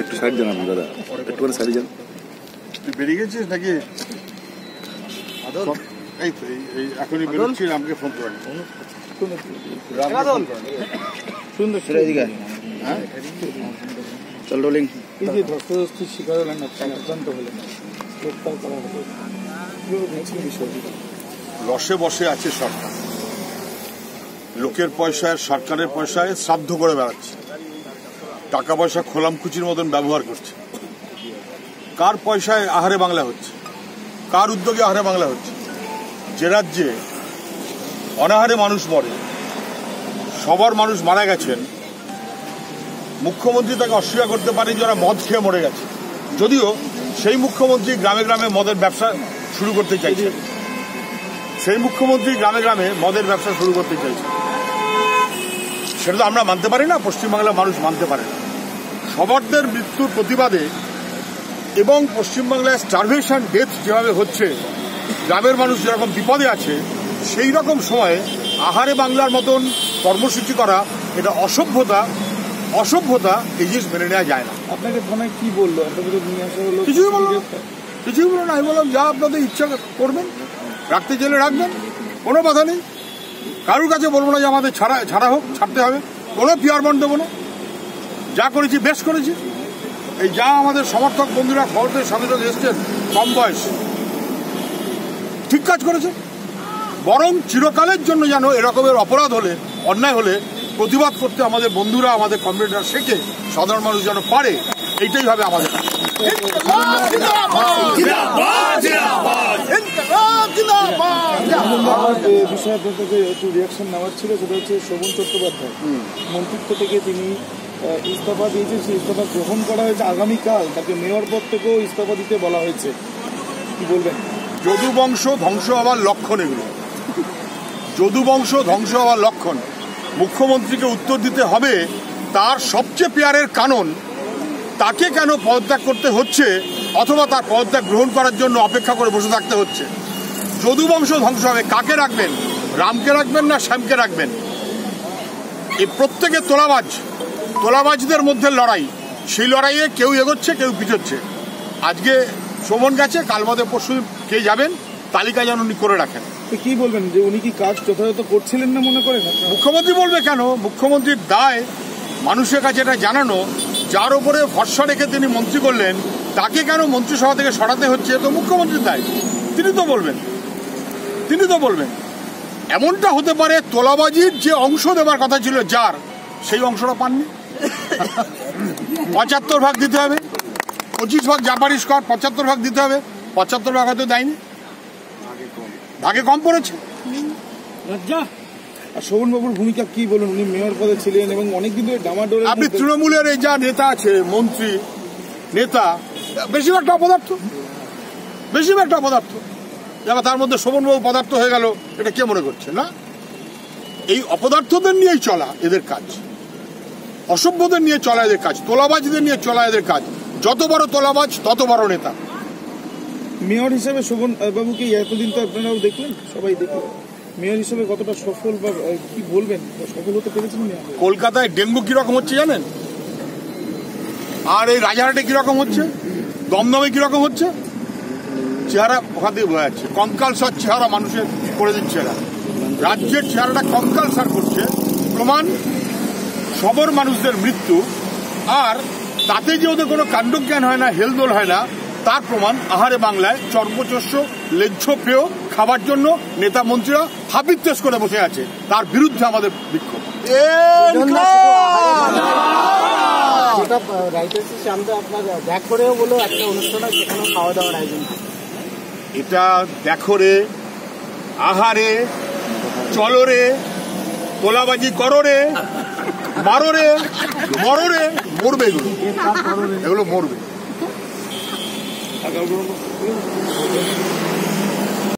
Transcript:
একটু সাইড আপনি দাদা। একটুখানি সাইড যান তুই বেরিয়ে গেছিস নাকি এই এখনই বেরোচ্ছি আমাকে ফোন করে চল রোলিং এই যে ধস্তাধস্তির শিকার হলেন আক্রান্ত হলেন গ্রেপ্তার করা হলো কীভাবে রসে বসে আছে সরকার। লোকের পয়সায় সরকারের পয়সায় শ্রাদ্ধ করে বেড়াচ্ছে। টাকা পয়সা খোলামকুচির মতন ব্যবহার করছে। কার পয়সায় আহারে বাংলা হচ্ছে? কার উদ্যোগে আহারে বাংলা হচ্ছে? যে রাজ্যে অনাহারে মানুষ মরে সবার মানুষ মারা গেছেন মুখ্যমন্ত্রী তাকে অস্বীকার করতে পারে ওরা মদ খেয়ে মরে গেছে। যদিও সেই মুখ্যমন্ত্রী গ্রামে গ্রামে মদের ব্যবসা শুরু করতে চাইছে সেই মুখ্যমন্ত্রী গ্রামে গ্রামে মদের ব্যবসা শুরু করতে চাইছে সেটা তো আমরা মানতে পারি না, পশ্চিমবাংলার মানুষ মানতে পারে না। সবরদের মৃত্যুর প্রতিবাদে এবং পশ্চিমবাংলায় স্টারভেশন ডেথ যেভাবে হচ্ছে, গ্রামের মানুষ যেরকম বিপদে আছে, সেই রকম সময়ে আহারে বাংলার মতন কর্মসূচি করা, এটা অসভ্যতা অসভ্যতা এই জিনিস মেনে নেওয়া যায় না। আপনাকে থানায় কি বলল? কিছুই বলল। কিছুই বলো না। আমি বললাম যা আপনাদের ইচ্ছা করবেন রাখতে চাইলে রাখবেন কোনো কথা নেই। কারুর কাছে বলব না যে আমাদের ছাড়া ছাড়া হোক ছাড়তে হবে। কোনো পিয়ার বন্ড দেবো না। যা করেছি বেশ করেছি। এই যা আমাদের সমর্থক বন্ধুরা খবরদের সাথে সাথে এসছেন কম বয়স ঠিক কাজ করেছে। বরং চিরকালের জন্য যেন এরকমের অপরাধ হলে অন্যায় হলে প্রতিবাদ করতে আমাদের বন্ধুরা আমাদের কমরেডরা শেখে সাধারণ মানুষ যেন পারে এইটাই হবে আমাদের বিষয়ে আপনার থেকে একটু রিয়াকশন নেওয়ার ছিল সেটা হচ্ছে শোভন চট্টোপাধ্যায়। মন্ত্রিত্ব থেকে তিনি ইস্তফা দিয়েছেন সেই ইস্তফা গ্রহণ করা হয়েছে আগামীকাল তাকে মেয়র পদ থেকেও ইস্তফা দিতে বলা হয়েছে। কি বলবেন? যদু বংশ ধ্বংস হওয়ার লক্ষণ এগুলো। যদু বংশ ধ্বংস হওয়ার লক্ষণ। মুখ্যমন্ত্রীকে উত্তর দিতে হবে তার সবচেয়ে পেয়ারের কানন। তাকে কেন পদত্যাগ করতে হচ্ছে অথবা তার পদত্যাগ গ্রহণ করার জন্য অপেক্ষা করে বসে থাকতে হচ্ছে? যদু বংশ ধ্বংস হবে, কাকে রাখবেন? রামকে রাখবেন না শ্যামকে রাখবেন? এই প্রত্যেকে তোলাবাজ, তোলাবাজদের মধ্যে লড়াই। সেই লড়াইয়ে কেউ এগোচ্ছে, কেউ পিছোচ্ছে। আজকে শোভন গেছে, কাল বাদে পরশু কে যাবেন? তালিকা যেন উনি করে রাখেন। কি বলবেন? যে উনি কি কাজ যথাযথ করছিলেন না মনে করেন মুখ্যমন্ত্রী বলবে কেন? মুখ্যমন্ত্রীর দায় মানুষের কাছে এটা জানানো, যার উপরে ভরসা রেখে তিনি মন্ত্রী করলেন, তাকে কেন মন্ত্রিসভা থেকে সরাতে হচ্ছে তো মুখ্যমন্ত্রীর দায়। তিনি তো বলবেন। তিনি তো বলবেন। এমনটা হতে পারে তোলাবাজির যে অংশ দেবার কথা ছিল যার, সেই অংশটা পাননি। পঁচাত্তর ভাগ দিতে হবে। পঁচিশ ভাগ জাপানিস কর, পঁচাত্তর ভাগ দিতে হবে। পঁচাত্তর ভাগ হয়তো দেয়নি। ভাগে কম পড়েছে? আর শোভনবাবুর ভূমিকা কি বলুন? উনি মেয়র পদে ছিলেন এবং অনেকদিন ধরে ডামাডোলের আপনি তৃণমূলের এই যা নেতা আছে মন্ত্রী নেতা বেশিরভাগটা অপদার্থ বেশিরভাগটা অপদার্থ এবার তার মধ্যে শোভনবাবু পদার্থ হয়ে গেল এটা কে মনে করছে না? এই অপদার্থদের নিয়েই চলা এদের কাজ। অসভ্যদের নিয়ে চলা এদের কাজ। তোলাবাজদের নিয়ে চলা এদের কাজ। যত বড় তোলাবাজ তত বড় নেতা। মেয়র হিসেবে শোভন বাবুকে এতদিন তো আপনারাও দেখলেন, সবাই দেখলেন। মেয়র হিসেবে কতটা সফল বা কি বলবেন? সফল হতে পেরেছেন কলকাতায় ডেঙ্গু কীরকম হচ্ছে জানেন? আর এই রাজারহাটে কীরকম হচ্ছে? দমদমে কীরকম হচ্ছে? চেহারা ওখান থেকে বোঝা যাচ্ছে কঙ্কাল সার চেহারা মানুষের করে দিচ্ছে এরা। রাজ্যের চেহারাটা কঙ্কাল সার করছে। প্রমাণ, সবর মানুষদের মৃত্যু। আর তাতে যে ওদের কোনো কাণ্ডজ্ঞান হয় না, হেলদোল হয় না তার প্রমাণ আহারে বাংলায় চর্মচস্য লেজ্জ পেয়েও খাবার জন্য নেতা মন্ত্রীরা হাবিত্তেস করে বসে আছে। তার বিরুদ্ধে আমাদের বিক্ষোভ। যেটা রাইটার্স সামনে আপনার ব্যাক করেও বলো একটা অনুষ্ঠান খাওয়া দাওয়ার আয়োজন। এটা দেখো রে আহারে চলো রে তোলাবাজি করো রে মারো রে মরো রে মরবে এগুলো। এগুলো মরবে। Agora eu vou.